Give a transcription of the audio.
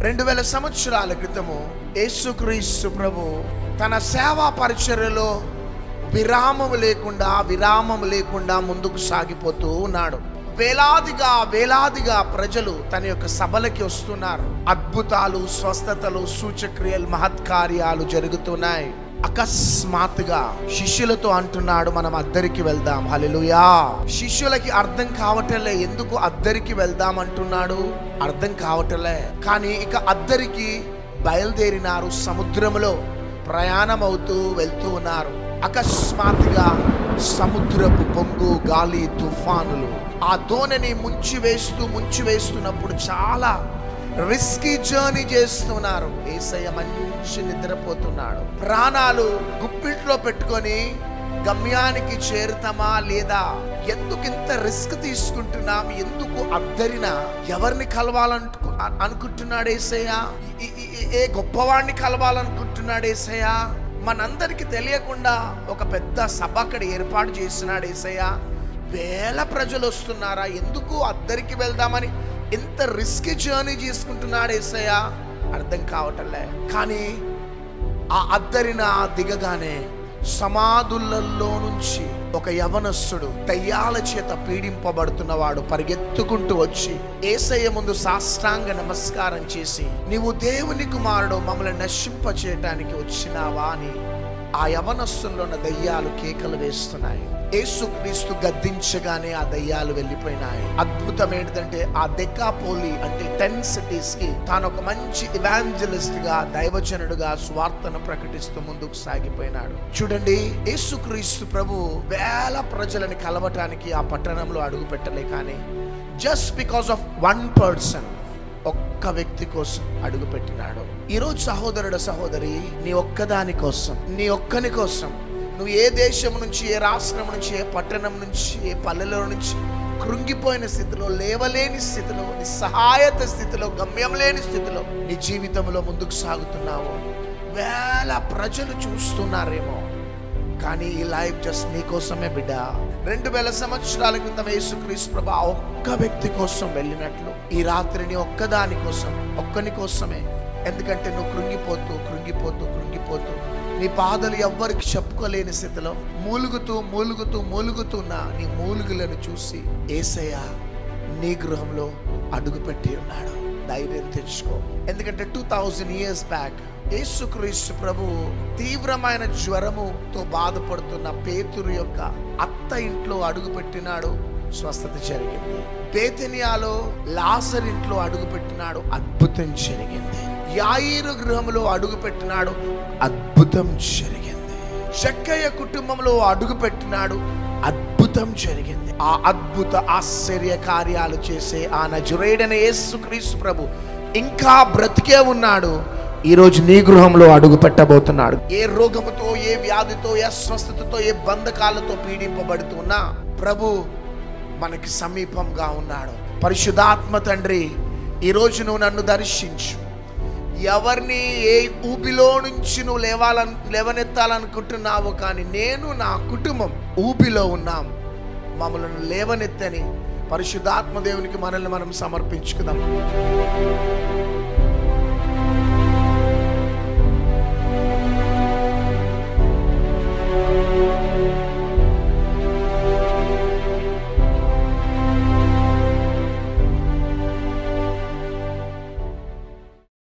రెండు వేల సంవత్సరాల క్రితము యేసుక్రీస్తు ప్రభు తన సేవా పరిచర్యలో విరామము లేకుండా విరామం లేకుండా ముందుకు సాగిపోతూ ఉన్నాడు. వేలాదిగా వేలాదిగా ప్రజలు తన యొక్క సభలకి వస్తున్నారు. అద్భుతాలు స్వస్థతలు సూచక్రియలు మహత్కార్యాలు జరుగుతున్నాయి. అకస్మాత్తుగా శిష్యులతో అంటున్నాడు మనం అద్దరికి వెళ్దాం. హలెలుయా శిష్యులకి అర్థం కావటలే. ఎందుకు అద్దరికి వెళ్దాం? అంటున్నాడు. అర్థం కావటలే. కానీ ఇక అద్దరికి బయలుదేరినారు. సముద్రములో ప్రయాణం అవుతూ వెళ్తూ ఉన్నారు. అకస్మాత్తుగా సముద్రపు పొంగు గాలి తుఫానులు ఆ దోణిని ముంచి వేస్తూ ముంచి వేస్తున్నప్పుడు చాలా రిస్కీ జర్నీ చేస్తున్నారు. ఏసయ్య మంచి నిద్రపోతున్నాడు. ప్రాణాలు గుప్పిట్లో పెట్టుకొని గమ్యానికి చేరుతామా లేదా? ఎందుకు ఇంత రిస్క్ తీసుకుంటున్నాం? ఎందుకు అద్దరిన? ఎవరిని కలవాలనుకు అనుకుంటున్నాడు ఏసయ్య? ఏ గొప్పవాడిని కలవాలనుకుంటున్నాడు ఏసయ్య? మనందరికి తెలియకుండా ఒక పెద్ద సభ అక్కడ ఏర్పాటు చేస్తున్నాడు ఏసయ్య. వేల ప్రజలు వస్తున్నారా? ఎందుకు అద్దరికి వెళ్దామని ఎంత రిస్క్ జర్నీ చేసుకుంటున్నాడు ఏసయ్య? అర్థం కావటంలే. కానీ ఆ అద్దరిన దిగగానే సమాధులలో నుంచి ఒక యవనస్సుడు దయ్యాల చేత పీడింపబడుతున్నవాడు పరిగెత్తుకుంటూ వచ్చి ఏసయ్య ముందు సాష్టాంగ నమస్కారం చేసి నీవు దేవుని కుమారుడు మమ్మల్ని నశింప చేయటానికి వచ్చినావా? అని ఆ యవనస్సుల్లో ఉన్న దయ్యాలు కేకలు వేస్తున్నాయి. యేసుక్రీస్తు గద్దించగానే ఆ దయ్యాలు వెళ్ళిపోయినాయి. అద్భుతం ఏంటంటే ఆ దెక్కాపోలి అంటే టెన్ సిటీస్కి తాను ఒక మంచి ఇవాంజలిస్ట్గా దైవజనుడుగా స్వార్థను ప్రకటిస్తూ ముందుకు సాగిపోయినాడు. చూడండి యేసుక్రీస్తు ప్రభు వేల ప్రజలని కలవటానికి ఆ పట్టణంలో అడుగు పెట్టలే కానీ just because of one person ఒక్క వ్యక్తి కోసం అడుగు పెట్టినాడు. ఈరోజు సహోదరుడు సహోదరి నీ ఒక్కదాని కోసం నీ ఒక్కని కోసం నువ్వు ఏ దేశం నుంచి ఏ రాష్ట్రం నుంచి ఏ పట్టణం నుంచి ఏ పల్లెలో నుంచి కృంగిపోయిన స్థితిలో లేవలేని స్థితిలో నిస్సహాయత స్థితిలో గమ్యం లేని స్థితిలో నీ జీవితంలో ముందుకు సాగుతున్నావు. వేల ప్రజలు చూస్తున్నారేమో కానీ ఈ లైఫ్ జస్ట్ నీ కోసమే బిడ్డ. రెండు వేల సంవత్సరాల క్రితం యేసుక్రీస్తు ప్రభా ఒక్క వ్యక్తి కోసం వెళ్ళినట్లు ఈ రాత్రిని ఒక్కదాని కోసం ఒక్కని కోసమే ఎందుకంటే నువ్వు కృంగిపోతూ కృంగిపోతూ కృంగిపోతూ నీ పాదలు ఎవ్వరికి చెప్పుకోలేని స్థితిలో మూలుగుతూ మూలుగుతూ మూలుగుతున్న నీ మూలుగులను చూసి ఏసయ్య నీ గృహంలో అడుగుపెట్టి ఉన్నాడు. ధైర్యం తెచ్చుకో. ఎందుకంటే టూ థౌజండ్ ఇయర్స్ బ్యాక్ యేసుక్రీస్తు ప్రభు తీవ్రమైన జ్వరముతో బాధపడుతున్న పేతురు యొక్క అత్త ఇంట్లో అడుగు పెట్టినాడు స్వస్థత జరిగింది. పేతనియాలో లాసర్ ఇంట్లో అడుగు పెట్టినాడు అద్భుతం జరిగింది. యాయిరు గృహంలో అడుగుపెట్టినాడు. అద్భుతం జరిగింది. చెక్కయ్య కుటుంబంలో అడుగుపెట్టినాడు. అద్భుతం జరిగింది. ఆ అద్భుత ఆశ్చర్య కార్యాలు చేసే ఆ నజురేడన యేసుక్రీస్తు ప్రభు ఇంకా బ్రతికే ఉన్నాడు. ఈరోజు నీ గృహంలో అడుగు పెట్టబోతున్నాడు ఏ రోగముతో ఏ వ్యాధితో ఏ అస్వస్థతతో ఏ బంధకాలతో పీడింపబడుతున్నా ప్రభు మనకి సమీపంగా ఉన్నాడు. పరిశుధాత్మ తండ్రి ఈరోజు నువ్వు నన్ను దర్శించు. ఎవరిని ఏ ఊబిలో నుంచి నువ్వు లేవాలను లేవనెత్తాలనుకుంటున్నావు కానీ నేను నా కుటుంబం ఊబిలో ఉన్నాం. మమ్మల్ని లేవనెత్తని పరిశుద్ధాత్మ దేవునికి మనల్ని మనం సమర్పించుకుందాం.